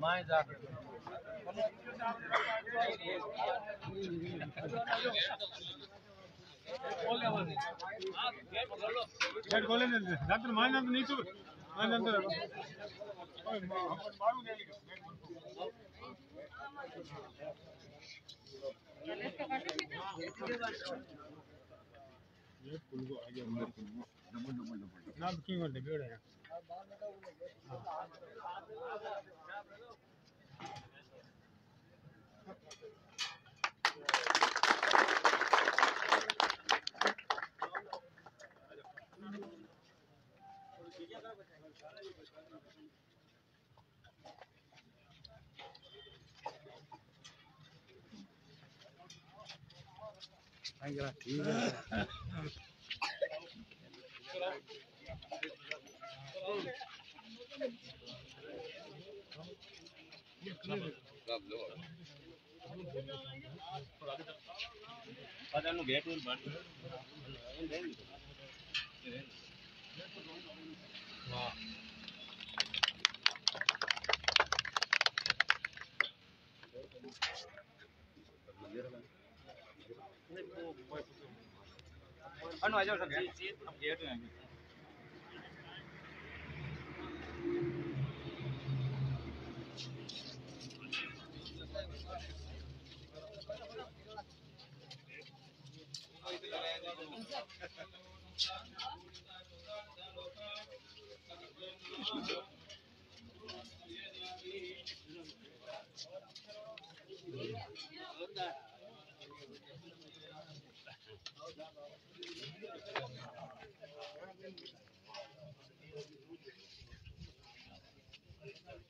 माए जाकर गेट खोले नहीं रात मान नंतर नहीं तो मान नंतर ओए मारू नहीं ये को आगे ना बुकिंग करते ठीक है ಅದನ್ನು ಗೇಟ್ ಊರು ಮಾಡಿ Thank you. બંધ અનુ આજો sir gate Thank you.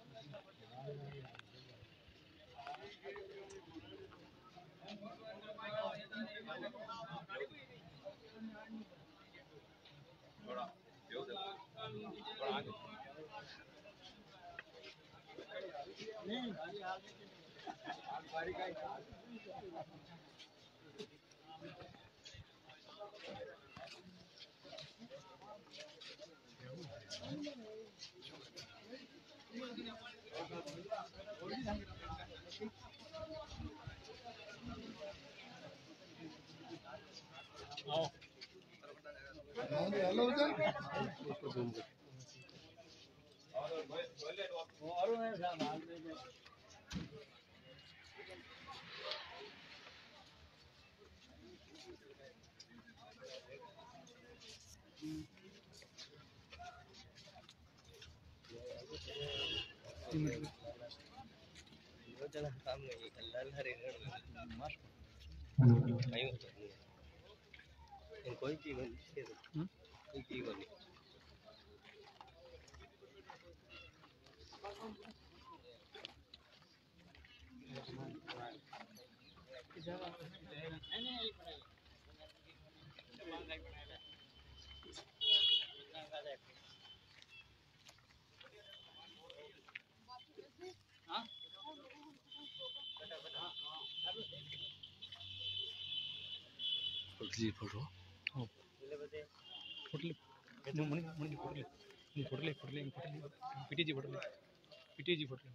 Hello sir और मैं ಯೋಜನಾ ಕಾಮಗಾರಿ ಕಲ್ಲಲ್ಹರಿ ಐವತ್ತು ಕೊಯ್ಕಿ ಬಂದು ಕೊಯ್ಕಿ ಬಂದು ಜಾಗ ಜಿ ಫೋಟೋ ಫೋಟ್ಲಿ ಮುನಿಗೆ ಮುನಿಗೆ ಫೋಟ್ಲಿ ಹಿಂಗೆ ಫೋಟ್ಲಿ ಫೋಟ್ಲಿ ಹಿಂಗೆ ಫೋಟ್ಲಿ ಪಿ ಟಿ ಜಿ ಫೋಟ್ಲಿ ಪಿ ಟಿ ಜಿ ಫೋಟ್ಲಿ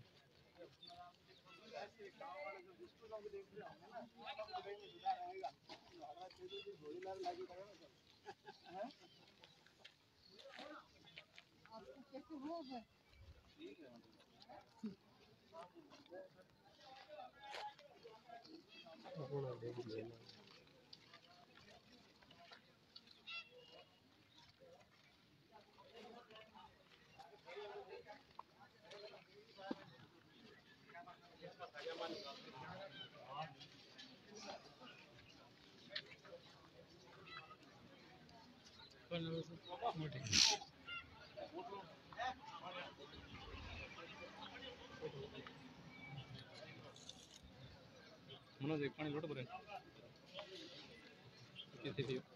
ठीक है पुलिस लगा ले पुलिस लगा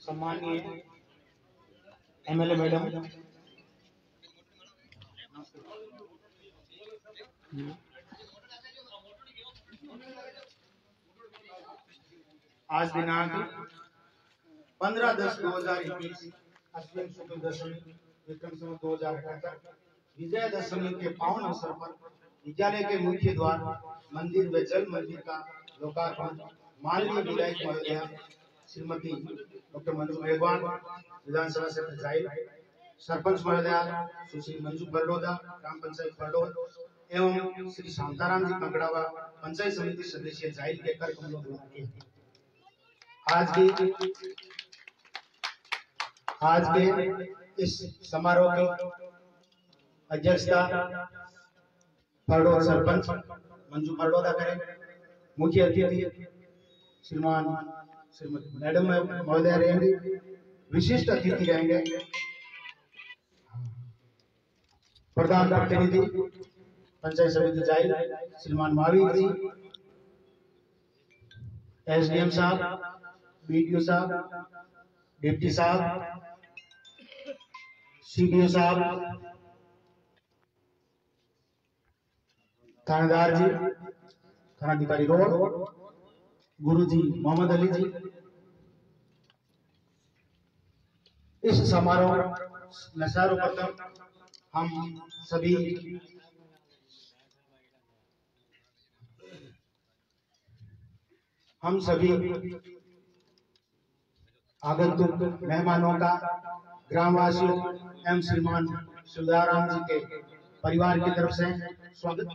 सम्माननीय एमएलए मैडम। आज दिनांक पंद्रह दस दो हज़ार इक्कीस, अश्विन शुक्ल दशमी, विक्रम दो हज़ार अठहत्तर विजयदशमी के पावन अवसर पर विद्यालय के मुख्य द्वार, मंदिर व जल मंदिर का लोकार्पण माननीय विधायक महोदय, श्रीमती डॉक्टर मंजू मेघवान विधानसभा से ज़ाहिर सरपंच महोदया, सुश्री मंजू बरडोदा, ग्राम पंचायत बरडोद एवं श्री शांताराम जी कंकड़ावा, पंचायत समिति सदस्य ज़ाहिर के कर द्वारा किए आज की, आज के इस समारोह की अध्यक्षता बरडोद सरपंच मंजू बरडोदा करें। मुख्य अतिथि श्रीमान श्रीमती मैडम महोदय रहेंगे, विशिष्ट अतिथि रहेंगे। प्रधान प्रतिनिधि पंचायत समिति ज़ाहिर, श्रीमान महावीर जी, एसडीएम साहब, बीडीओ साहब, डिप्टी साहब, सीडीओ साहब, थानेदार जी, थानाधिकारी रोड गुरुजी, मोहम्मद अली जी। इस समारोह में सर्वप्रथम हम सभी हम सभी आगंतुक मेहमानों का, ग्रामवासियों एवं श्रीमान सुधाराम जी के परिवार की तरफ़ से स्वागत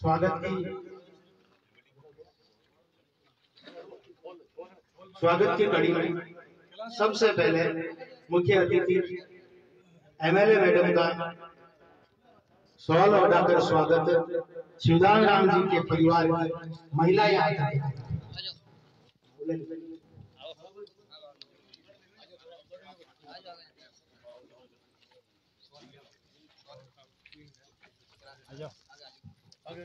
स्वागत की स्वागत की कड़ी में सबसे पहले मुख्य अतिथि एमएलए मैडम का सवाल उठाकर स्वागत शिवदान राम जी के परिवार की महिला यहाँ आ आगे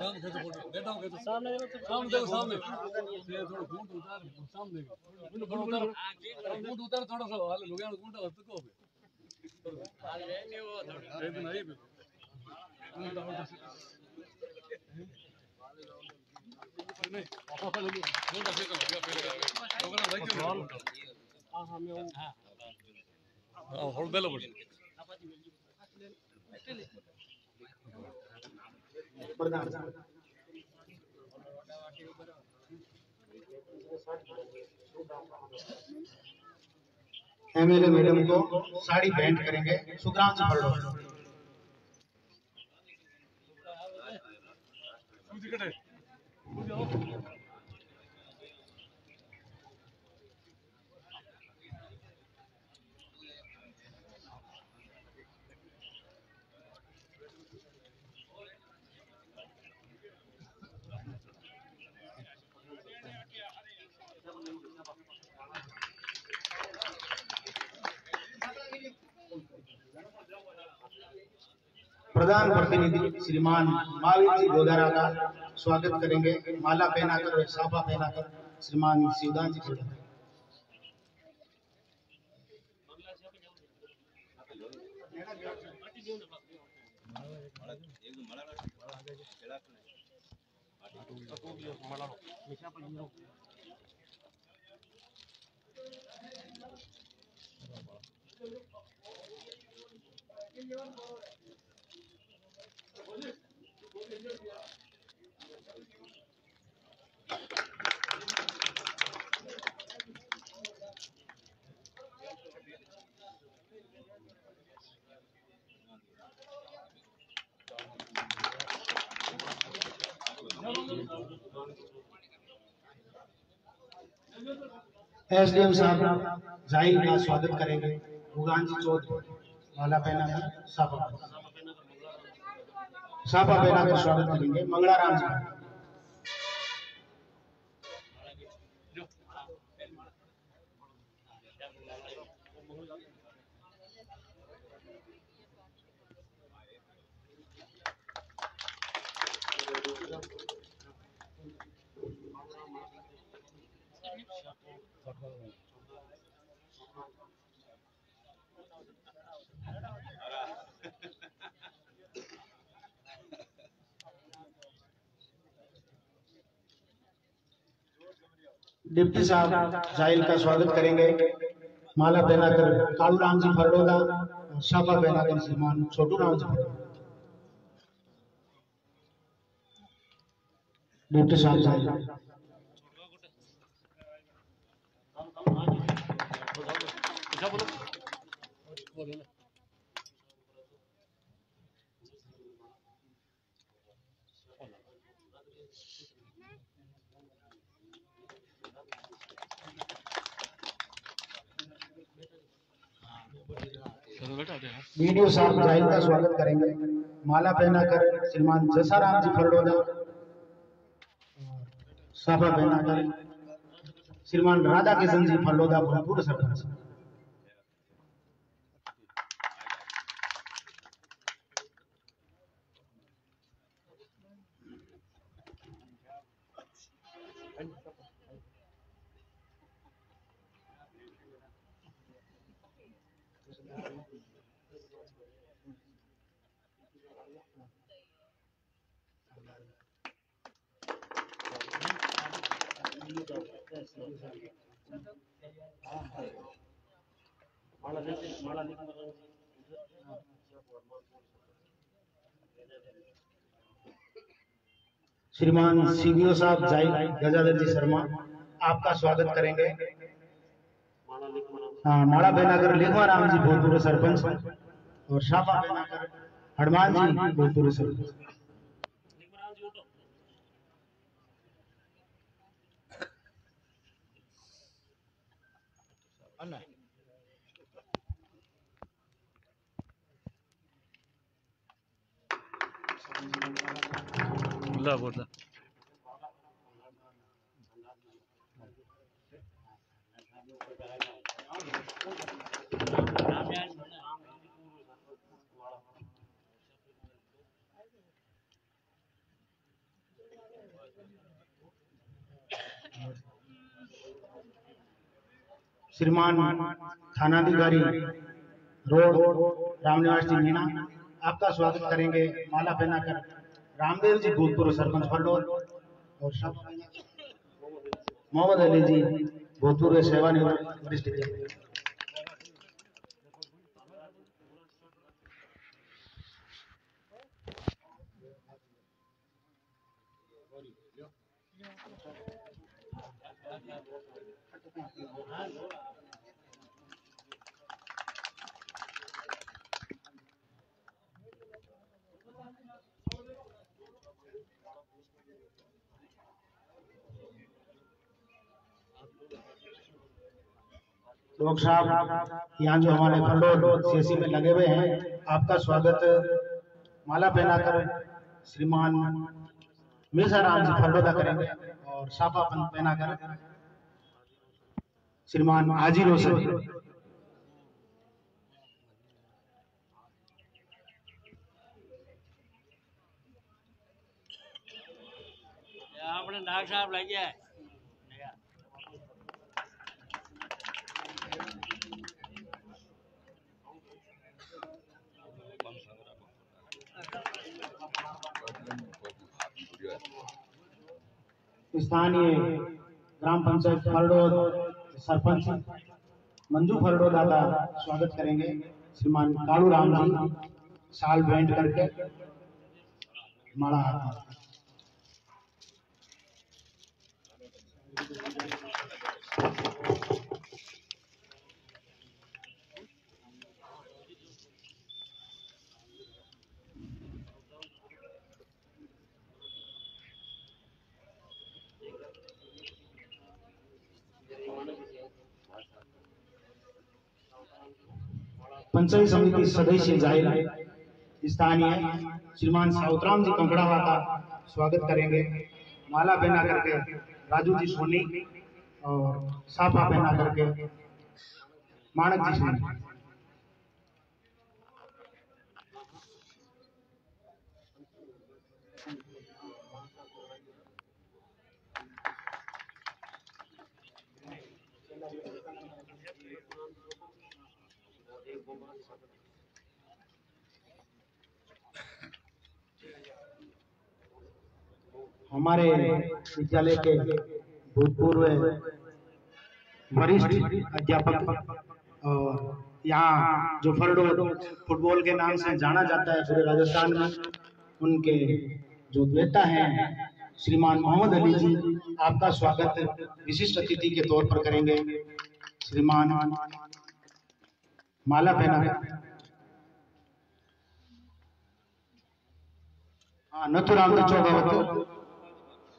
सामने देखो सामने ये थोड़ा घूंट उतार सामने घूंट उतार घूंट उतार थोड़ा सा हाल हो गया घूंट हस्त को भी एक नहीं भी नहीं पापा लगे घूंट ऐसे कर गया पहले लोगों ने लाइक हाँ हाँ मैं हाँ होल्ड बेलो बोल प्रधान एमएलए मैडम को साड़ी भेंट करेंगे। सुग्राम जी भरडो Thank है प्रधान प्रतिनिधि श्रीमान महावीर जी गोदारा का स्वागत करेंगे। माला पहनाकर और साफा पहनाकर श्रीमान शिवदान जी फरडो एसडीएम साहब ज़ाहिर का स्वागत करेंगे। भुगान जी चौधरी माला पहनाकर साफा साफा पहनाकर स्वागत करेंगे मंगलाराम जी। डिप्टी साहब जाहिल का स्वागत करेंगे माला पहनाकर कालू राम जी फरडोला और साफा पहनाकर श्रीमान छोटू राम जी। डिप्टी साहब जाहिल चलो वीडियो साहब का स्वागत करेंगे। माला पहनाकर श्रीमान जसाराम जी फरडोला साफा पहनाकर श्रीमान राधा किशन जी फरडोदा भरपूर सरपंच। श्रीमान सीबीओ साहब गजाधर जी शर्मा, आपका स्वागत करेंगे। माड़ा बेनागर लेखवा राम जी, भोजपुर सरपंच। और शापा बेनागर, हनुमान जी, भोजपुर सरपंच। burada burada. श्रीमान थानाधिकारी रोड रामनिवास जी मीणा आपका स्वागत करेंगे माला पहनाकर रामदेव जी भूतपूर्व सरपंच फरडोल और सब मोहम्मद अली जी भूतपूर्व सेवानिवृत्त वरिष्ठ अधिकारी। लोग साहब यहाँ जो हमारे फलोड सीएससी में लगे हुए हैं आपका स्वागत माला पहनाकर श्रीमान मिर्जा राम जी फलोदा करेंगे और साफा पहनाकर श्रीमान हाजी रोशन આપણે નાગ સાહેબ લાગ્યા स्थानीय ग्राम पंचायत फरडोद सरपंच मंजू फरडोदा का स्वागत करेंगे। श्रीमान कालू राम जी, साल भेंट करके। माला हाथ पंचायत समिति सदस्य ज़ाहिर स्थानीय श्रीमान साउतराम जी कंकड़ावा का स्वागत करेंगे। माला पहना करके राजू जी सोनी और साफा पहना करके माणक जी सोनी। हमारे विद्यालय के भूतपूर्व वरिष्ठ अध्यापक और यहाँ जो फरडो फुटबॉल के नाम से जाना जाता है पूरे राजस्थान में, उनके जो बेटा हैं, श्रीमान मोहम्मद अली जी, आपका स्वागत विशिष्ट अतिथि के तौर पर करेंगे। श्रीमान माला पहना। हाँ नथुराम जी चौगावत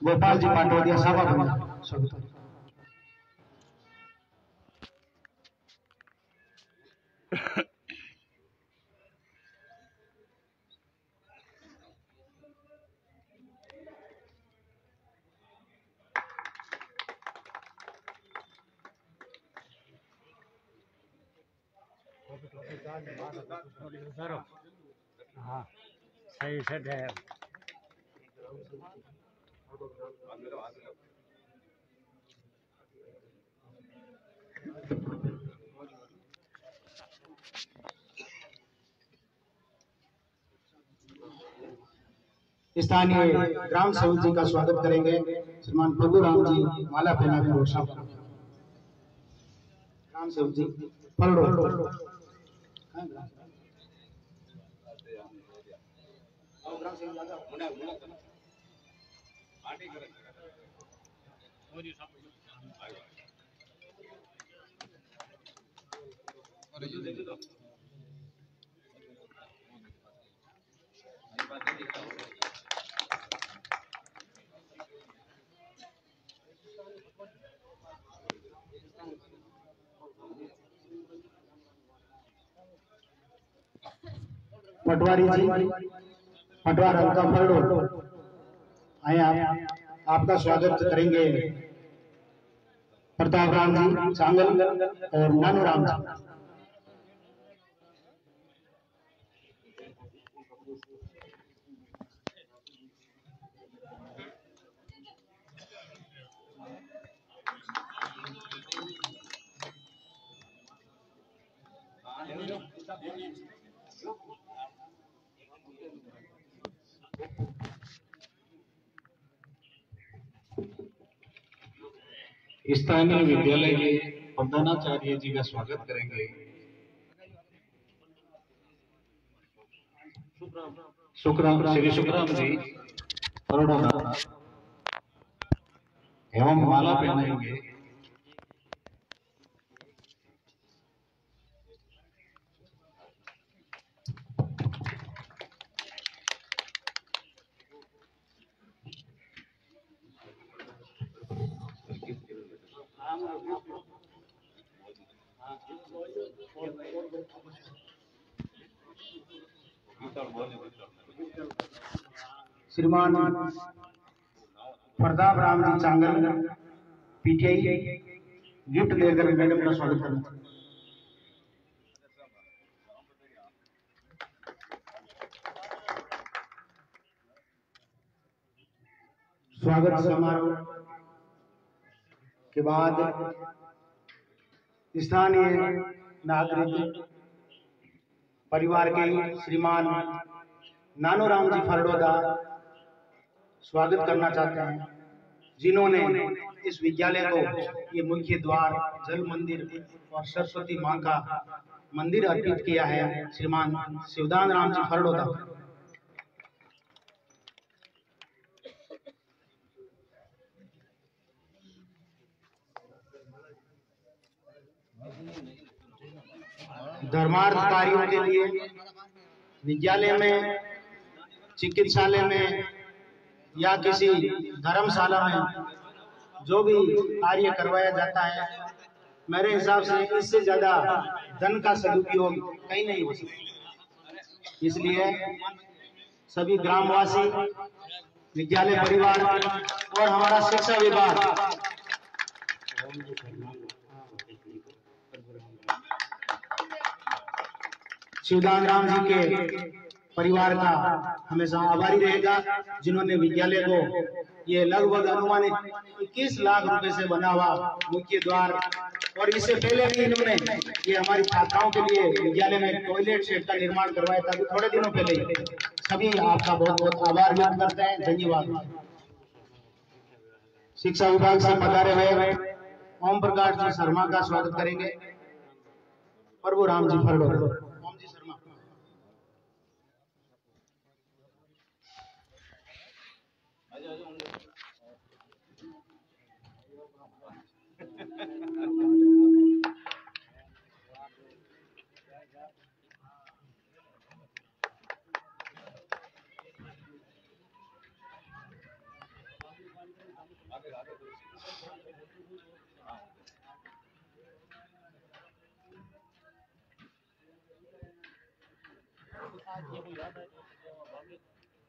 गोपाल जी पांडवदिया सभा बना। स्वागत करो हाँ सही सेट है। स्थानीय ग्राम सेवक जी का स्वागत करेंगे। श्रीमान प्रभु राम जी, माला पहना ग्राम सेवक जी, पढ़ो हाँ, ग्राम सेवक। आओ, ग्राम सेवक आ जाओ। पटवारी जी, पटवार अंका फरडो आए आप, आपका स्वागत करेंगे। प्रताप राम जी, चांगल और नानू राम जी। स्थानीय विद्यालय के प्रधानाचार्य जी का स्वागत करेंगे। सुखराम श्री जी एवं माला पहनाएँगे। श्रीमान प्रताप राम जी चांगल पीटीआई गिफ्ट देकर मैडम का स्वागत करना स्वागत समारोह के बाद स्थानीय नागरिक, परिवार के श्रीमान नानू राम जी फरडोदा स्वागत करना चाहते हैं। जिन्होंने इस विद्यालय को ये मुख्य द्वार, जल मंदिर और सरस्वती माँ का मंदिर अर्पित किया है, श्रीमान शिवदान राम जी फरडोदा धर्मार्थ कार्यों के लिए विद्यालय में, चिकित्सालय में या किसी धर्मशाला में जो भी कार्य करवाया जाता है, मेरे हिसाब से इससे ज़्यादा धन का सदुपयोग कहीं नहीं हो सकता। इसलिए सभी ग्रामवासी, विद्यालय परिवार और हमारा शिक्षा विभाग, शिवदान राम जी के परिवार का हमेशा आभारी रहेगा, जिन्होंने विद्यालय को ये लगभग अनुमानित इक्कीस लाख रुपए से बना हुआ मुख्य द्वार और इससे पहले भी इन्होंने ये हमारी छात्राओं के लिए विद्यालय में टॉयलेट सेट का निर्माण करवाया था थोड़े दिनों पहले। सभी आपका बहुत बहुत आभार व्यक्त करते हैं, धन्यवाद शिक्षा विभाग से पधारे हुए ओम प्रकाश जी शर्मा का स्वागत करेंगे प्रभु राम जी फरडो ओम जी शर्मा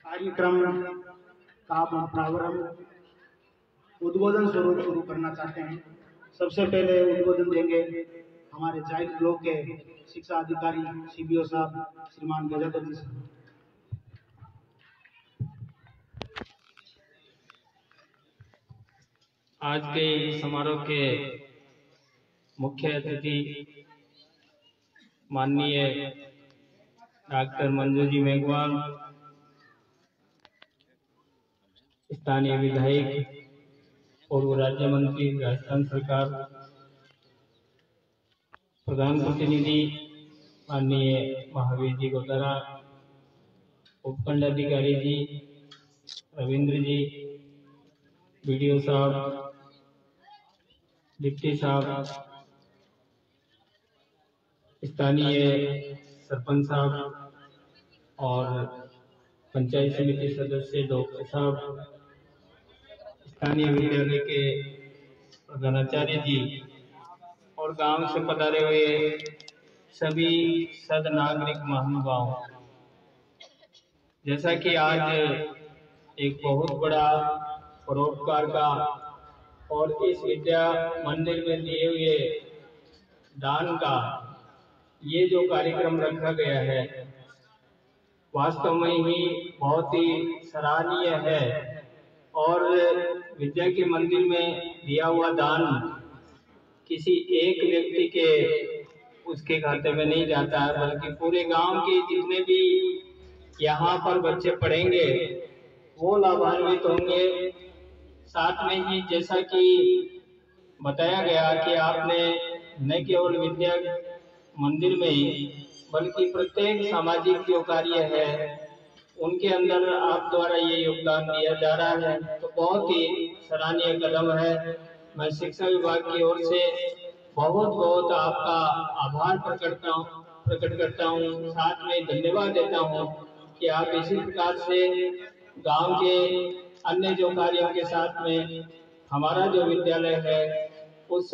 कार्यक्रम का प्रारंभ उद्बोधन स्वरूप शुरू करना चाहते हैं। सबसे पहले उद्बोधन देंगे हमारे जाइंट ब्लॉक के शिक्षा अधिकारी सीबीओ साहब, श्रीमान जी साहब। आज के समारोह के मुख्य अतिथि माननीय डॉक्टर मंजू जी मेघवाल, स्थानीय विधायक पूर्व राज्य मंत्री, राजस्थान सरकार, प्रधान प्रतिनिधि, माननीय महावीर जी गोतारा उपखंड अधिकारी जी, रविंद्र जी वीडियो साहब, डिप्टी साहब, स्थानीय सरपंच साहब और पंचायत समिति सदस्य डॉक्टर साहब स्थानीय विद्यालय के प्रधानाचार्य जी और गाँव से पधारे हुए सभी सद नागरिक महानुभाव। जैसा कि आज एक बहुत बड़ा परोपकार का और इस विद्या मंदिर में दिए हुए दान का ये जो कार्यक्रम रखा गया है, वास्तव में ही बहुत ही सराहनीय है और विद्या के मंदिर में दिया हुआ दान किसी एक व्यक्ति के, उसके खाते में नहीं जाता है बल्कि पूरे गाँव के जितने भी यहाँ पर बच्चे पढ़ेंगे, वो लाभान्वित होंगे। साथ में ही जैसा कि बताया गया कि आपने न केवल विद्या मंदिर में ही, बल्कि प्रत्येक सामाजिक जो कार्य है उनके अंदर आप द्वारा ये योगदान दिया जा रहा है। तो बहुत ही सराहनीय कदम है। मैं शिक्षा विभाग की ओर से बहुत बहुत आपका आभार प्रकट करता हूँ, प्रकट करता हूँ। साथ में धन्यवाद देता हूँ कि आप इसी प्रकार से गाँव के अन्य जो कार्यों के साथ में हमारा जो विद्यालय है, उस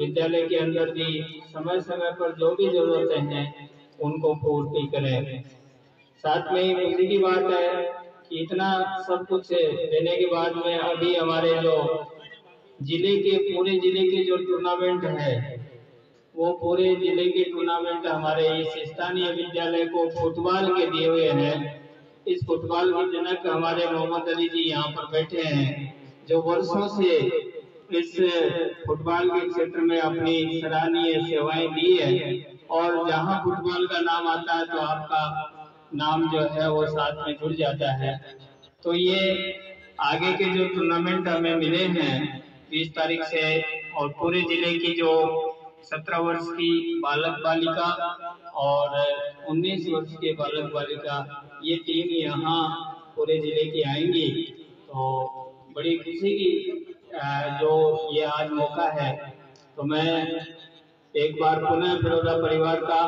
विद्यालय के अंदर भी समय समय पर जो भी जरूरतें हैं, उनको पूर्ति करें। साथ में ही खुशी की बात है कि इतना सब कुछ देने के बाद में अभी हमारे जो ज़िले के, पूरे ज़िले के जो टूर्नामेंट है, वो पूरे ज़िले के टूर्नामेंट हमारे इस स्थानीय विद्यालय को फुटबॉल के दिए हुए हैं। इस फुटबॉल के जनक हमारे मोहम्मद अली जी यहाँ पर बैठे हैं, जो वर्षों से इस फुटबॉल के क्षेत्र में अपनी सराहनीय सेवाएँ दी है। और जहाँ फुटबॉल का नाम आता है तो आपका नाम जो है वो साथ में जुड़ जाता है। तो ये आगे के जो टूर्नामेंट हमें मिले हैं, बीस तारीख से और पूरे ज़िले की जो सत्रह वर्ष की बालक बालिका और उन्नीस वर्ष के बालक बालिका, ये टीम यहाँ पूरे ज़िले की आएँगी। तो बड़ी खुशी की जो ये आज मौका है। तो मैं एक बार पुनः बड़ौदा परिवार का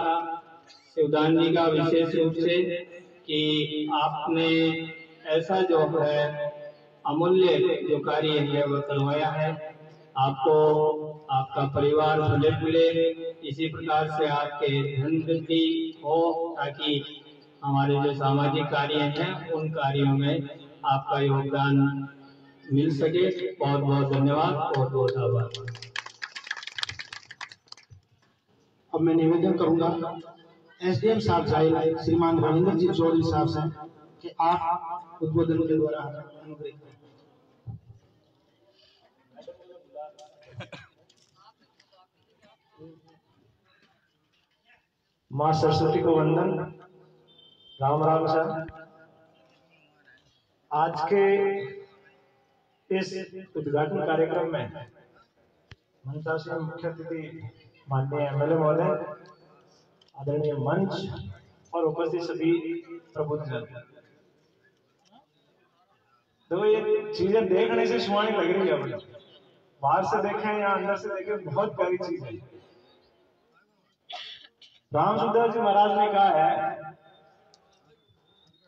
शिवदान जी का विशेष रूप से कि आपने ऐसा जो है अमूल्य जो कार्य है, वो करवाया है। आपको आपका परिवार फले फूले इसी प्रकार से आपके धन वृद्धि हो ताकि हमारे जो सामाजिक कार्य हैं, उन कार्यों में आपका योगदान मिल सके। बहुत बहुत धन्यवाद बहुत बहुत आभार। अब मैं निवेदन करूँगा एसडीएम साहब ज़ाहिर श्रीमान रविंद्र जी चौधरी साहब से, कि आप उद्बोधन के द्वारा अनुग्रहित करें। माँ सरस्वती को वंदन। राम राम सर। आज के इस उद्घाटन कार्यक्रम में मनसा मुख्य अतिथि माननीय एमएलए महोदय आदरणीय मंच और उपस्थित सभी प्रबुद्धजन तो ये चीज़ें देखने से सुहानी लग रही है अभी बाहर से देखें या अंदर से देखें, बहुत प्यारी चीज़ है। राम सुंदर जी महाराज ने कहा है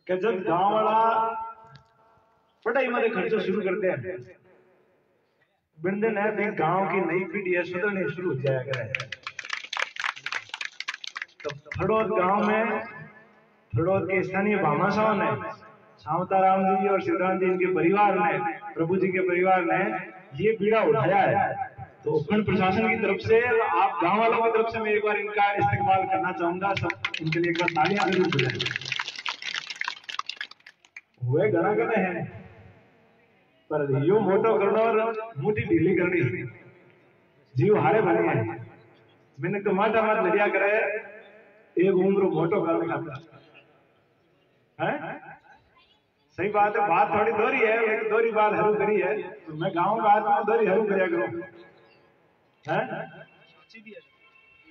कि जब गाँव वाला पढ़ाई में खर्चो शुरू करते हैं बिंदन है गाँव की नई पीढ़ी है, सुधरनी शुरू हो करे फड़ोद गाँव में फड़ोद के स्थानीय भामाशाह ने सावताराम जी और शिवराम जी इनके परिवार ने प्रभु जी के परिवार ने ये पीड़ा उठाया है। तो उपखंड प्रशासन की तरफ़ से, आप गाँव वालों की तरफ़ से मैं एक बार इनका इस्तेमाल करना चाहूँगा, सब इनके लिए तालियाँ ज़रूर बजाएँ हुए घना कहते हैं, पर यो मोटो करना और मोटी ढीली करनी। जीव हारे बने हैं। मैंने तो माता माट लड़िया करे एक उम्र मोटो करने खातर है? सही बात है, बात थोड़ी दोरी है, लेकिन दोरी बात हरू करी है। तो मैं गाँव का आदमी दोरी हरू करया करूँ है?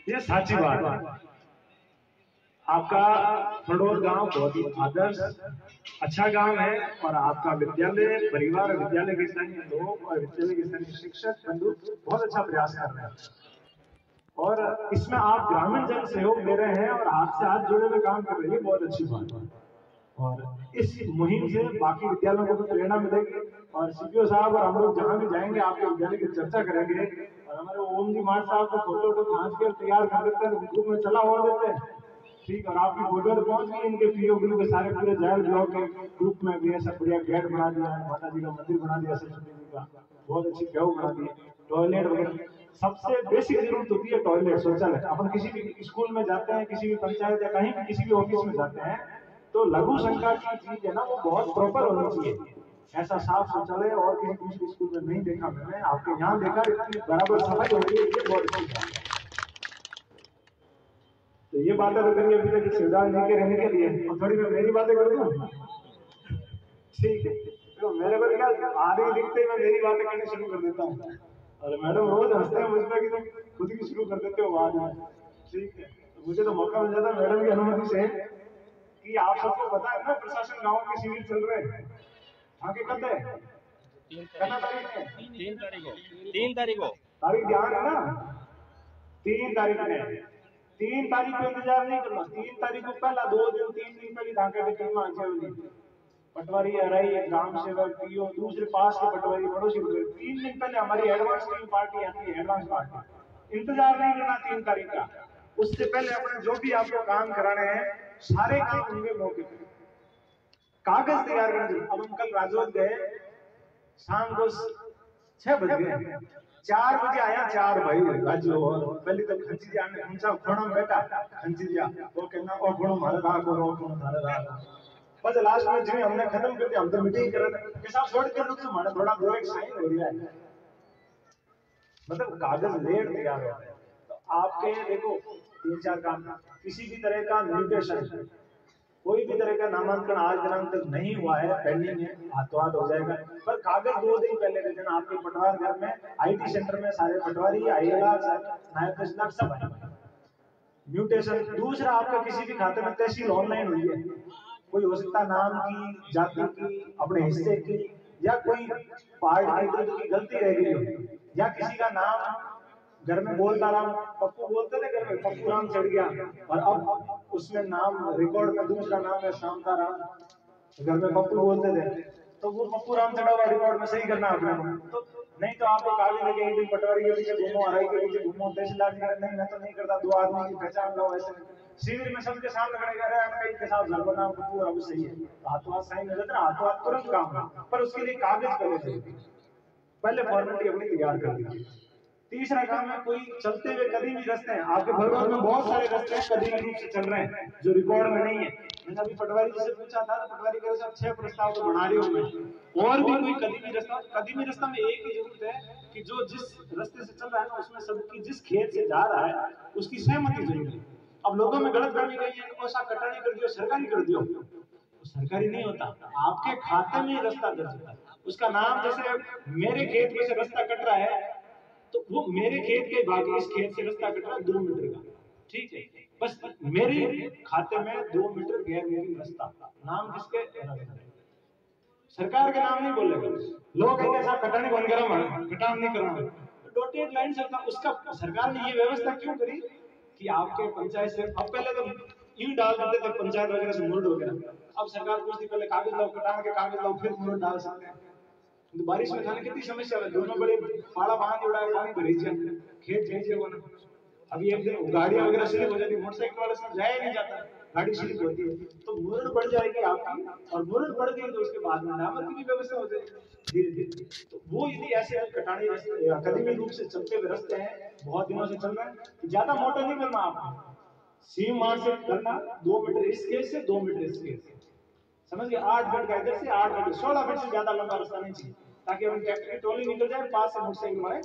ये साची बात है। आपका फड़ोर गाँव बहुत ही आदर्श अच्छा गाँव है, और आपका विद्यालय, परिवार विद्यालय के स्थानीय लोग और विद्यालय के स्थानीय शिक्षक, बंधु, बहुत अच्छा प्रयास कर रहे हैं। और इसमें आप ग्रामीण जन सहयोग दे रहे हैं और हाथ से हाथ जोड़े हुए काम कर रहे हैं बहुत अच्छी बात है। और इस मुहिम से बाकी विद्यालयों को भी प्रेरणा मिलेगी। और सीपीओ साहब और हम लोग जहाँ भी जाएँगे, आपके विद्यालय की चर्चा करेंगे। और हमारे ओम जी मार साहब को फ़ोटो वोटो खींच कर तैयार कर देते हैं ग्रुप में चला और देते हैं। ठीक, और आपकी फ़ोटो तो पहुँच गई इनके पीओ ग्रुप के सारे पूरे जायल ब्लॉक के ग्रुप में भी ऐसा बढ़िया गेट बना दिया है माता जी का मंदिर बना दिया सरस्वती जी का। बहुत अच्छी गौ बना दी टॉयलेट वगैरह। सबसे बेसिक ज़रूरत होती है टॉयलेट शौचालय। अपन किसी भी स्कूल में जाते हैं, किसी भी पंचायत या कहीं भी किसी भी ऑफ़िस में जाते हैं तो लघु शंका की चीज़ है ना, वो बहुत प्रॉपर होनी चाहिए। ऐसा साफ़ शौचालय और किसी दूसरे स्कूल में नहीं देखा मैंने, आपके यहाँ देखा इतनी बराबर सफ़ाई हो रही है ये बहुत अच्छी बात है। तो ये बातें तो करिए, अभी तक शिवदास जी के रहने के लिए थोड़ी मैं मेरी बातें कर दूँ? ठीक है। तो मेरे को क्या आधे दिखते मैं मेरी बातें करनी शुरू कर देता हूँ। और मैडम रोज हँसते हैं मुझ पर कि खुद की शुरू कर देते हो में ठीक है। तो मुझे तो मौका मिल जाता मैडम की अनुमति से कि आप सबको पता है ना प्रशासन गाँव के शिविर चल रहे हैं। आगे कब है। है। तीन तारीख को तीन तारीख को तारीख ध्यान है ना? तीन तारीख में तीन तारीख को इंतज़ार नहीं करना। तीन तारीख को पहला दो दिन तीन दिन पहले धाके की टीम आगे पटवारी हराई ग्राम सेवक, पीओ, दूसरे पास के पटवारी, पड़ोसी पटवारी। तीन दिन पहले हमारी एडवांस टीम पार्टी आती है एडवांस पार्टी इंतज़ार नहीं करना तीन तारीख का। उससे पहले अपने जो भी आपको काम कराने हैं, सारे काम होंगे मौके पे कागज़ तैयार करने अब हम कल राजोत गए। शाम को छह बज गए। चार बजे आया चार भाई। राजू और पहले तो खंची जी आने उनसा घोड़ा में बैठा खंची जी वो कहना, ओ घोड़ो मारे राग और ओ घोड़ो मारे राग बस लास्ट में जिन्हें हमने खत्म कर दिया, हम तो मीटिंग कर रहे थे। कि साहब, छोड़ कर रुक हमारा थोड़ा दो एक साइन हो रहा है। मतलब कागज़ लेट तैयार हो। तो आपके देखो, तीन चार काम। किसी भी तरह का म्यूटेशन कोई भी तरह का नामांकन आज दिनांक तक नहीं हुआ है पेंडिंग है हाथों हो जाएगा। पर कागज़ दो दिन पहले के दिन आपके पटवार घर में आईटी सेंटर में सारे पटवारी आईएलआर नायब तहसीलदार सब आए। म्यूटेशन दूसरा आपका किसी भी खाते में तहसील ऑनलाइन हुई है। कोई हो नाम की, जाति की, अपने हिस्से की, या कोई पार्ट की गलती रह गई हो, या किसी का नाम घर में बोलता राम पप्पू बोलते थे घर में, पप्पू राम चढ़ गया, और अब उसमें नाम रिकॉर्ड में दूसरा नाम है, शांता राम, घर में पप्पू बोलते थे तो वो पप्पू राम चढ़ा हुआ रिकॉर्ड में सही करना आपने तो नहीं तो आपको कागज़ लगे एक दिन पटवारी के पीछे घूमो हराई के पीछे घूमो, तहसीलदार नहीं, मैं तो नहीं करता, दो आदमी की पहचान लो ऐसे। शिविर में सबके सामने खड़े कर रहे हैं कई के साथ घर नाम पप्पू अब सही है हाथों हाथ सही नज़र, हाथों हाथ तुरंत काम है, पर उसके लिए कागज़ पहले चाहिए पहले फॉर्मेलिटी अपनी तैयार कर दीजिए तीसरा काम है, कोई चलते हुए कदीमी रस्ते हैं आपके भरवार में बहुत सारे रस्ते हैं कदीमी रूप से चल रहे हैं, जो रिकॉर्ड में नहीं है। मैंने अभी पटवारी जी से पूछा था तो पटवारी कह रहे छह प्रस्ताव तो बना रहे होंगे। और भी कोई कदीमी रास्ता कदीमी रास्ता में एक ही ज़रूरत है कि जो जिस रास्ते से चल रहा है ना, उसमें सबकी जिस खेत से जा रहा है, उसकी सहमति ज़रूरी है। अब लोगों में गलत फहमी गई है ऐसा कटानी कर दियो, सरकारी कर दियो। सरकारी नहीं होता। आपके खाते में ही रास्ता दर्ज होता है। उसका नाम जैसे मेरे खेत में से रास्ता कट रहा है तो वो मेरे खेत के भाग इस खेत से रास्ता कट रहा है दो मीटर का। ठीक है? बस मेरे खाते में दो मीटर गैर मुमकिन रास्ता। नाम किसके? सरकार के नाम नहीं बोलेगा। लोग कहेंगे साहब, कटाने कौन करा कटान नहीं करना डोटेड लाइन से उसका सरकार ने ये व्यवस्था क्यों करी? कि आपके पंचायत से अब पहले तो ई डाल देते थे, पंचायत वगैरह से मुर्ड वगैरह। अब सरकार पूछती पहले कागज़ लाओ कटा के कागज़ लाओ, फिर मुर्ड डाल सकते हैं। तो बारिश में खाने कितनी समस्या है? दोनों बड़े फाड़ा बाँध है पानी भरी जाए, खेत भेजे वो अभी एक दिन गाड़ियाँ वगैरह स्लिप हो जाती, मोटरसाइकिल वाले सब जाया नहीं जाता। गाड़ी स्लिप होती है। तो मुरड़ बढ़ जाएगी आपकी, और मुरड़ बढ़ गई तो उसके बाद में डामर की भी व्यवस्था हो। जाएगी धीरे धीरे। तो वो यदि ऐसे कटाने कदमी रूप से चलते हुए रस्ते हैं, बहुत दिनों से चल रहे हैं ज़्यादा मोटा नहीं करना आपको सीम मार से करना, दो मीटर इस केस से, दो मीटर इस केस समझ गए आठ फीट का इधर से, आठ फीट सोलह फीट से ज़्यादा लंबा रास्ता नहीं चाहिए, ताकि अपन ट्रैक्टर की ट्रॉली निकल जाए, पास से मोटरसाइकिल वाले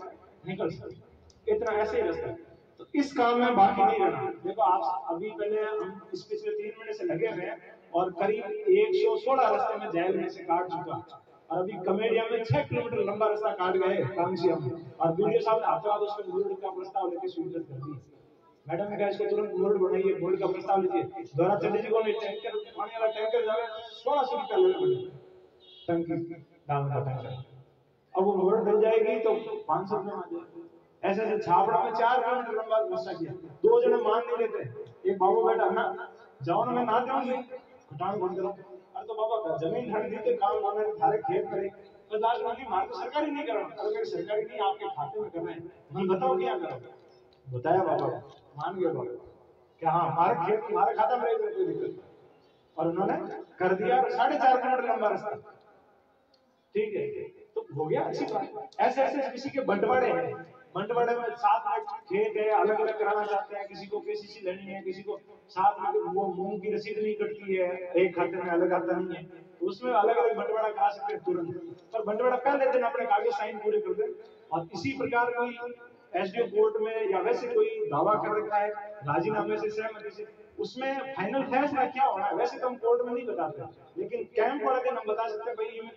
निकल सके। इतना ऐसे ही रास्ता है। तो इस काम में बाकी नहीं रहना देखो, आप अभी पहले हम इस पिछले तीन महीने से लगे हुए और करीब एक सौ सोलह रास्ते में जैल में से काट चुका और अभी कमेडिया में छह किलोमीटर लंबा रास्ता काट गए कांसिया में। और वीडियो साहब ने हाथों हाथ उसमें मुरुड का प्रस्ताव लेके स्वीकृत कर दी मैडम ने कहा, इसको तुरंत मुरुड बनाइए, बोर्ड का प्रस्ताव लीजिए द्वारा चंडी जी को टैंकर, पानी वाला टैंकर जाए सोलह सौ रुपया लेने पड़े टंकी डाल का टैंकर अब वो मुरुड बन जाएगी तो पाँच सौ रुपये आ जाएगी। ऐसे ऐसे छापड़ा में चार किलोमीटर लंबा रास्ता किया। दो जने मान नहीं लेते। एक बाबू बेटा ना, जाओ ना, मैं ना जाऊँगी। घटान बंद करो। अरे तो बाबा का ज़मीन खरीदी थे काम होने थारे खेत करे। तो लास्ट मार तो सरकारी नहीं कर। रहा अगर सरकारी नहीं, आपके खाते में कर रहे हैं। मन बताओ क्या करो? बताया बाबा मान गए बाबा। कि हाँ हमारे खेत, हमारे खाता में कोई दिक्कत और उन्होंने कर दिया और साढ़े चार किलोमीटर लंबा रास्ता। ठीक है। तो हो गया, अच्छी बात। ऐसे ऐसे किसी के बंटवाड़े हैं। बंटवाड़े में सात में खेत है अलग अलग कराना चाहते हैं, किसी को केसीसी लेनी है, किसी को साथ में वो मूंग की रसीद नहीं कटती है, एक खाते में अलग आता नहीं है। तो उसमें अलग अलग बंटवाड़ा करा सकते हैं तुरंत। पर बंटवाड़ा पहले दिन अपने कागज़ साइन पूरे कर दे। और इसी प्रकार कोई एसडीओ कोर्ट में या वैसे कोई दावा कर रखा है, राजीनामे से सहमति से, उसमें फाइनल फैसला क्या होना है, वैसे तो हम कोर्ट में नहीं बताते। लेकिन कैंप वाले दिन हम बता सकते हैं, भाई, ये में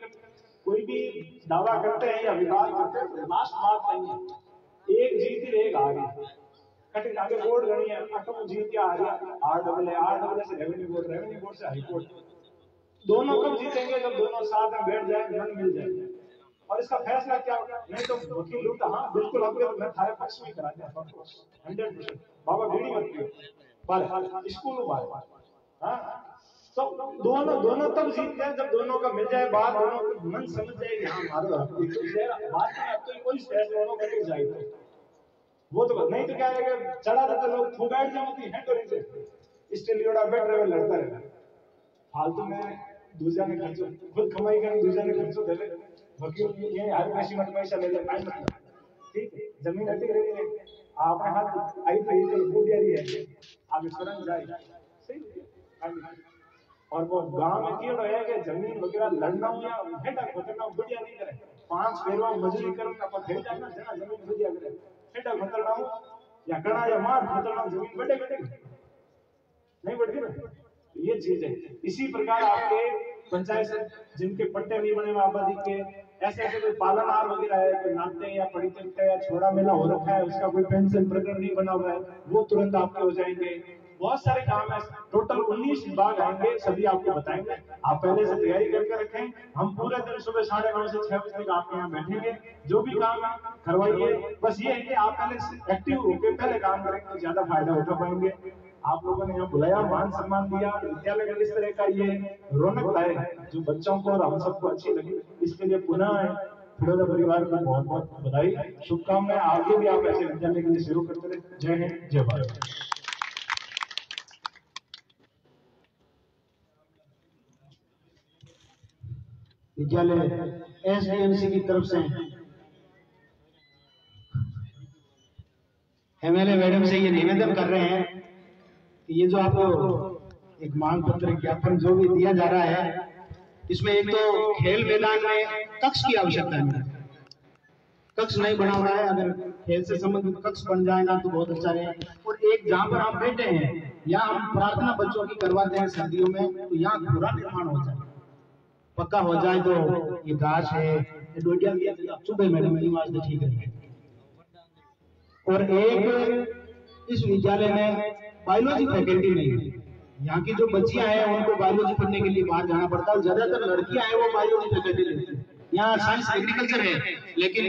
कोई भी दावा करते हैं या विवाद करते हैं लास्ट बात नहीं है। एक जीत ही एक हार बोर्ड गणी है अटम जीत आ रही R double A R double से रेवेन्यू बोर्ड रेवेन्यू बोर्ड से हाई कोर्ट दोनों कब जीतेंगे जब दोनों साथ में बैठ जाए, मन मिल जाए। और इसका फैसला क्या होगा? नहीं तो वकील लूटा हाँ बिल्कुल मैं थारे पक्ष में करा दिया हंड्रेड परसेंट बाबा, बीड़ी मत पियो। पर स्कूल हाँ? तो दोनों दोनों तब जीतते हैं जब दोनों का मिल जाए बात दोनों को मन समझ जाए कि हाँ है। तो ये बात तो कोई फैसला दोनों का नहीं जाएगा वो तो नहीं तो क्या है कि चढ़ा रहता लोग फू बैठ जाती है तो से इसलिए जोड़ा बैठ रहे लड़ता रहता फालतू में दूसरा ने खर्चो खुद कमाई कर दूसरा ने खर्चो दे वकील ये हर पैसे मत पैसा ले ले मतलब ठीक है ज़मीन अटक रही है आपने हाथ आई तो ये तो बूढ़िया रही है आगे सुरंग जाए सही है। और वो गाँव में क्यों है कि ज़मीन वगैरह लड़ना हो या भेटा खोतना बढ़िया नहीं करे। पाँच फेरवा मजूरी करो का पर भेटा ना जना ज़मीन बढ़िया करे। खोतना हो या कड़ा या मार खोतना ज़मीन बढ़े बढ़े नहीं बढ़ती ना? तो ये चीज़ है। इसी प्रकार आपके पंचायत से जिनके पट्टे नहीं बने हुए आबादी के, ऐसे ऐसे कोई पालनहार वगैरह है, कोई नाते या पड़ित या छोड़ा मेला हो रखा है, उसका कोई पेंशन प्रकरण नहीं बना हुआ है, वो तुरंत आपके हो जाएँगे। बहुत सारे काम है। टोटल 19 विभाग आएँगे, सभी आपको बताएँगे। आप पहले से तैयारी करके रखें। हम पूरे दिन सुबह साढ़े नौ से छह बजे तक आपके यहाँ बैठेंगे। जो भी काम है, करवाइए। बस ये है कि आप पहले एक्टिव होकर पहले काम करेंगे तो ज़्यादा फ़ायदा उठा पाएँगे। आप लोगों ने यहाँ बुलाया, मान सम्मान दिया। विद्यालय में इस तरह का ये रौनक लाए, जो बच्चों को और हम सबको अच्छी लगी। इसके लिए पुनः फिरोजा परिवार को बहुत बहुत बधाई। शुभकामनाएँ। आगे भी आप ऐसे विद्यालय के लिए शुरू करते रहे। जय हिंद, जय भारत। विद्यालय एसडीएमसी की तरफ़ से। एमएलए मैडम से ये निवेदन कर रहे हैं कि ये जो आपको एक मांग पत्र ज्ञापन जो भी दिया जा रहा है, इसमें एक तो खेल मैदान में कक्ष की आवश्यकता है। कक्ष नहीं बना हुआ है, अगर खेल से संबंधित कक्ष बन जाएगा तो बहुत अच्छा है। और एक जहाँ पर हम बैठे हैं, यहाँ हम प्रार्थना बच्चों की करवाते हैं सर्दियों में तो यहाँ पूरा निर्माण हो जाए पक्का हो जाए तो ये गाछ है। ये डोडिया दिया सुबह मैडम मेरी आवाज़ तो ठीक है और एक इस विद्यालय में बायोलॉजी फैकल्टी नहीं है। यहाँ की जो बच्चियाँ हैं, उनको बायोलॉजी पढ़ने के लिए बाहर जाना पड़ता है। ज़्यादातर लड़कियाँ हैं, वो बायोलॉजी फैकल्टी लेती हैं। यहाँ साइंस एग्रीकल्चर है, लेकिन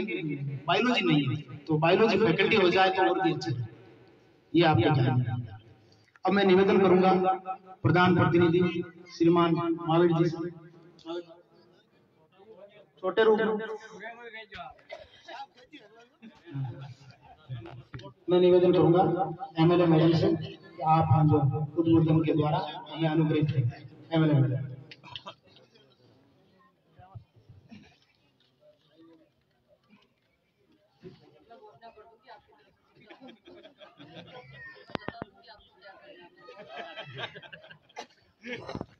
बायोलॉजी नहीं है। तो बायोलॉजी फैकल्टी हो जाए तो और भी अच्छा ये आपके में अब मैं निवेदन करूँगा प्रधान प्रतिनिधि, श्रीमान महावीर जी से। छोटे रूप मैं। निवेदन करूँगा एमएलए मैडम से आप हम जो उद्बोधन के द्वारा हमें अनुग्रहित एमएलए मैडम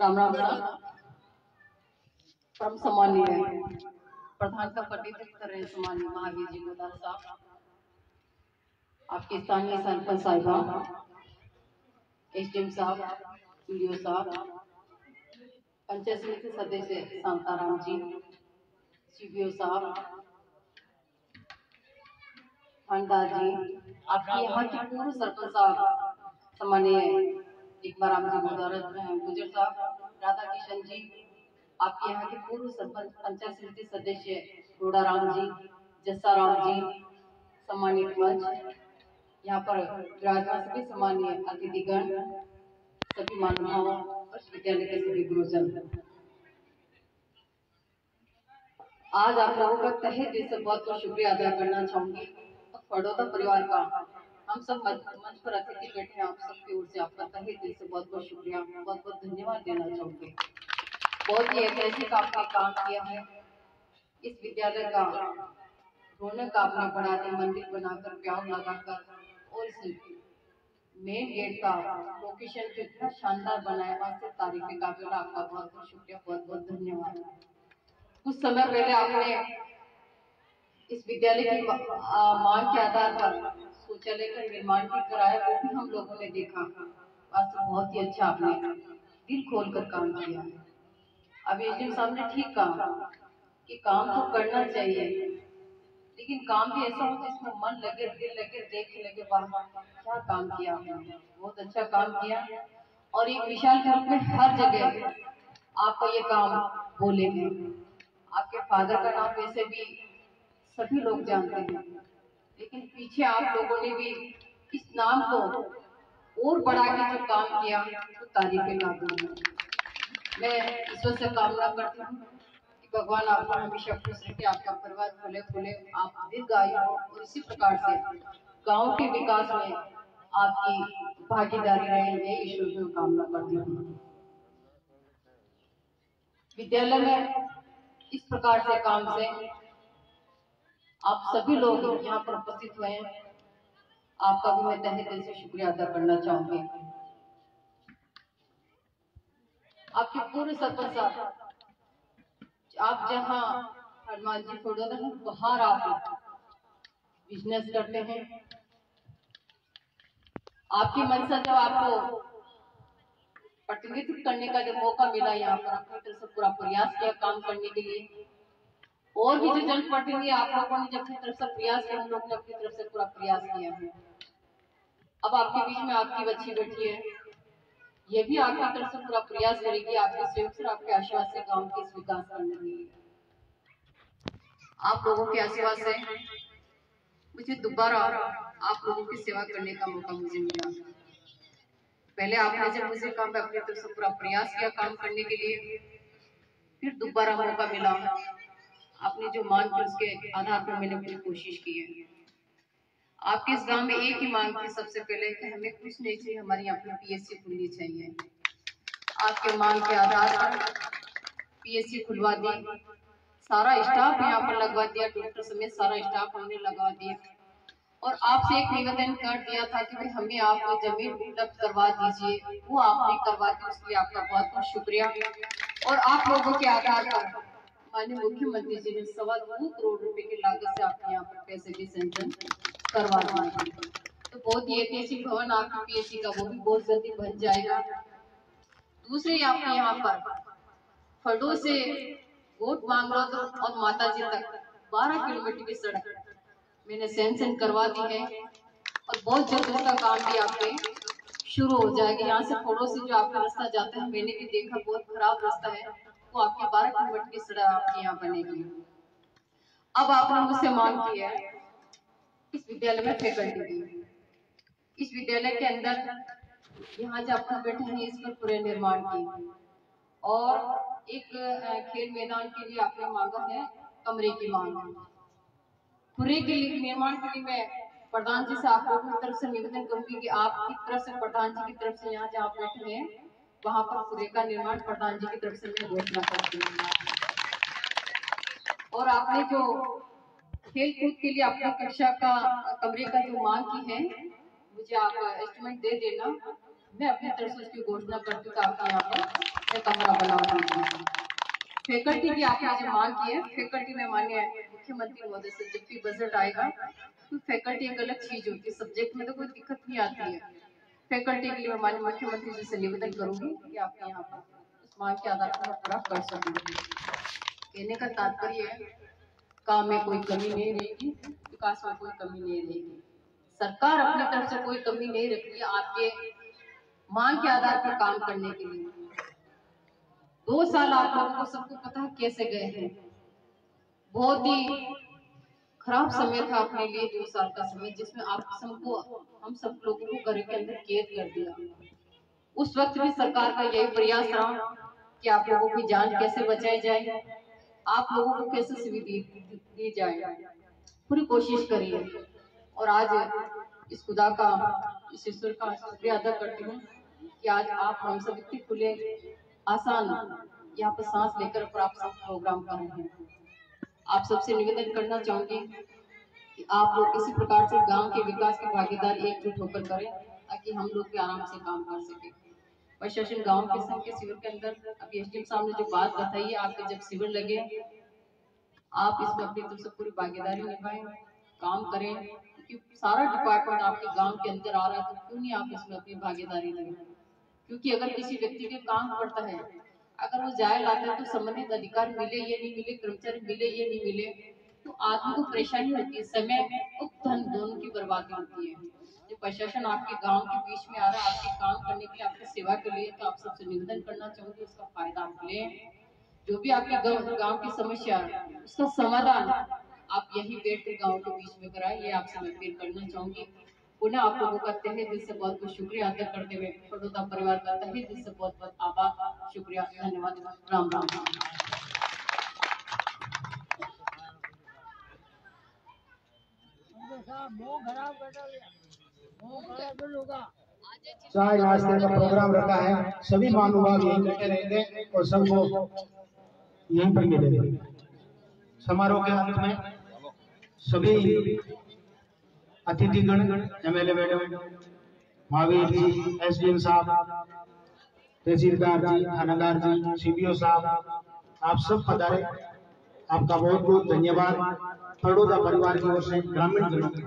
राम राम साहब परम सम्मानीय प्रधान का प्रतिनिधित्व कर रहे सम्मानीय महावीर जी गोदार साहब। आपके स्थानीय सरपंच साहिबा, एसडीएम साहब, पीडीओ साहब, पंचायत समिति सदस्य शांताराम जी, सीपीओ साहब थानेदार जी, आपके यहाँ के पूर्व सरपंच साहब सम्मानीय इकबार राम जी गुजर गुजर साहब। राधा किशन जी, आपके यहाँ के पूर्व सरपंच, पंचायत समिति सदस्य रोड़ा राम जी जस्सा राम जी, सम्मानित मंच, यहाँ पर विराजमान सभी सम्मानीय अतिथिगण, सभी महानुभाव और विद्यालय के सभी गुरुजन। आज आप लोगों का तहे दिल से बहुत बहुत शुक्रिया अदा करना चाहूँगी और परिवार का हम सब मंच पर अतिथि बैठे हैं, आप सबकी ओर से आपका तहे दिल से बहुत बहुत शुक्रिया। बहुत बहुत धन्यवाद देना चाहूँगी। बहुत ही ऐतिहासिक आपने काम किया है। इस विद्यालय का रौनक आपने बढ़ा दी, मंदिर बनाकर, प्यार लगाकर, और इस मेन गेट का लोकेशन को इतना शानदार बनाया वास्ते तारीफ़ के काबिल आपका बहुत बहुत शुक्रिया, बहुत बहुत धन्यवाद। कुछ समय पहले आपने इस विद्यालय की मांग के आधार पर शौचालय का निर्माण भी कराया, वो भी हम लोगों ने देखा। वास्तव बहुत ही अच्छा आपने दिल खोल कर काम किया। अब एसडीएम साहब ने ठीक कहा कि काम तो करना चाहिए, लेकिन काम भी ऐसा हो जिसमें मन लगे, दिल लगे, देख लगे, वाह, क्या काम किया बहुत अच्छा काम किया। और एक विशाल के रूप में हर जगह आपका ये काम बोले आपके फादर का नाम वैसे भी सभी लोग जानते हैं। लेकिन पीछे आप लोगों ने भी इस नाम को और बढ़ा के जो काम किया तो तारीफ़ है मैं ईश्वर से कामना करती हूँ कि भगवान आपको हमेशा खुश रखे आपका परिवार खुले खुले, आप दीर्घायु हो और इसी प्रकार से गाँव के विकास में आपकी भागीदारी रहे ये ईश्वर से कामना करती हूँ। विद्यालय में इस प्रकार से काम से आप सभी लोग यहाँ पर उपस्थित हुए हैं। आपका भी मैं तहे दिल से शुक्रिया अदा करना चाहूँगी। आपके पूरे सरपंच आप जहाँ हनुमान जी फ़ोटो बाहर आप बिज़नेस करते हैं। आपकी मंशा जब आपको प्रतिनिधित्व करने का जब मौका मिला यहाँ पर, अपनी तरफ़ से पूरा प्रयास किया काम करने के लिए। और भी जो जनप्रतिनिधि आप लोगों ने जब तरफ़ से प्रयास किया हम लोग ने अपनी तरफ़ से पूरा प्रयास किया है। अब आपके बीच में आपकी बच्ची बैठी है। ये भी आपकी तरफ़ से पूरा प्रयास करेगी आपके सहयोग से आपके आशीर्वाद से गाँव के विकास करने के लिए आप लोगों के आशीर्वाद से मुझे दोबारा आप लोगों की सेवा करने का मौका मुझे मिला। पहले आपने जब मुझे काम मैं अपनी तरफ़ से पूरा प्रयास किया काम करने के लिए फिर दोबारा मौका मिला। आपने जो मांग की उसके आधार पर मैंने पूरी कोशिश की है। आपके इस गाँव में एक ही मांग थी सबसे पहले कि हमें कुछ नहीं चाहिए, हमारी यहाँ पर पीएससी खुलनी चाहिए। आपके मांग के आधार पर पीएससी खुलवा दी। सारा स्टाफ यहाँ पर लगवा दिया, डॉक्टर समेत सारा स्टाफ हमने लगवा दिया। और आपसे एक निवेदन कर दिया था कि हमें आप ज़मीन उपलब्ध करवा दीजिए, वो आपने करवा दी, उसके लिए आपका बहुत बहुत शुक्रिया। और आप लोगों के आधार पर माननीय मुख्यमंत्री जी ने सवा दो करोड़ रुपए की लागत से आपके यहाँ पर पैसे भी करवा दिए तो बहुत ही ऐतिहासिक भवन आपके पीएचसी का वो भी बहुत जल्दी बन जाएगा। दूसरे आपके यहाँ पर फड़ों से वोट मांग रहा था और माता जी तक 12 किलोमीटर की सड़क मैंने सेंशन करवा दी है और बहुत जल्द उसका काम भी आपके शुरू हो जाएगा। यहाँ से फड़ों से जो आपका रास्ता जाता है, मैंने भी देखा बहुत खराब रास्ता है। वो आपके बारह किलोमीटर की सड़क आपके यहाँ बनेगी। अब आपने मुझसे मांग की है। इस विद्यालय में फैकल्टी की इस विद्यालय के अंदर यहाँ जो आप बैठे हैं, इस पर पूरे निर्माण की और एक खेल मैदान के लिए आपने मांगा है, कमरे की मांग। पूरे के लिए निर्माण के लिए मैं प्रधान जी से आप लोगों की तरफ़ से निवेदन करूँगी कि आपकी तरफ़ से, प्रधान जी की तरफ़ से यहाँ जहाँ बैठे हैं वहाँ पर पूरे का निर्माण प्रधान जी की तरफ़ से मैं घोषणा करती हूँ। और आपने जो खेल कूद के लिए अपनी कक्षा का, कमरे का जो मांग की है, मुझे आप एस्टिमेट दे देना। मैं अपनी तरफ़ से उसकी घोषणा करती हूँ आपके यहाँ पर मैं कमरा बना फैकल्टी की आपने जो मांग की है फैकल्टी में मान्य मुख्यमंत्री महोदय से जब भी बजट आएगा तो फैकल्टी एक अलग चीज़ होती है सब्जेक्ट में तो कोई दिक्कत नहीं आती है। फैकल्टी के लिए माननीय मुख्यमंत्री जी से निवेदन करूँगी कि आपके यहाँ पर इस मांग के आधार पर पूरा कर सकूँगी कहने का तात्पर्य है, काम में कोई कमी नहीं रहेगी, विकास में कोई कमी नहीं रहेगी। सरकार अपनी तरफ़ से कोई कमी नहीं रख रही आपके मांग के आधार पर काम करने के लिए। दो साल आप लोगों को सबको पता कैसे गए हैं। बहुत ही खराब समय था अपने लिए दो साल का समय, जिसमें आप सबको, हम सब लोगों को घर के अंदर कैद कर दिया। उस वक्त भी सरकार का यही प्रयास रहा कि आप लोगों की जान कैसे बचाई जाए, आप लोगों को कैसे सुविधा दी जाए। पूरी कोशिश करिए। और आज इस खुदा का, इस ईश्वर का शुक्रिया अदा करती हूँ कि आज आप हम सब इतने खुले, आसान, यहाँ पर सांस लेकर आप सब प्रोग्राम कर रहे हैं। आप सबसे निवेदन करना चाहूँगी कि आप लोग इसी प्रकार से गाँव के विकास की भागीदारी एकजुट होकर करें, ताकि हम लोग भी आराम से काम कर सके। प्रशासन गाँव के संघ के शिविर के अंदर, अभी एस साहब ने जो बात बताई है आपके जब शिविर लगे, आप इसमें अपनी तरफ़ से पूरी भागीदारी निभाएँ, काम करें, क्योंकि सारा डिपार्टमेंट आपके गाँव के अंदर आ रहा है तो क्यों नहीं आप इसमें अपनी भागीदारी लें क्योंकि अगर किसी व्यक्ति के काम पड़ता है अगर वो जाए लाता तो संबंधित अधिकार मिले या नहीं मिले, कर्मचारी मिले या नहीं मिले तो आदमी को परेशानी होती है, समय और धन दोनों की बर्बादी होती है। जो प्रशासन आपके गाँव के बीच में आ रहा है, आपके काम करने के लिए, आपकी सेवा के लिए तो आप सबसे निवेदन करना चाहूँगी, उसका फ़ायदा आप लें। जो भी आपके गाँव की समस्या, उसका समाधान आप यही बैठ कर गाँव के बीच में कराए, ये आपसे मैं अपील करना चाहूँगी। पुनः आप लोगों का तहे दिल से बहुत बहुत शुक्रिया अदा करते हुए बड़ौदा परिवार का तहे दिल से बहुत बहुत आभार शुक्रिया, धन्यवाद, राम राम चाय नाश्ते का प्रोग्राम रखा है। सभी महानुभाव यहीं बैठे रहेंगे और सबको यहीं पर मिलेंगे। समारोह के अंत में सभी अतिथिगण, MLA madam, Mahavir ji, SDM साहब, तहसीलदार जी, थानादार जी सीबीओ साहब, आप सब पधारे। आपका बहुत बहुत धन्यवाद। बड़ौदा परिवार की ओर से ग्रामीण जनों की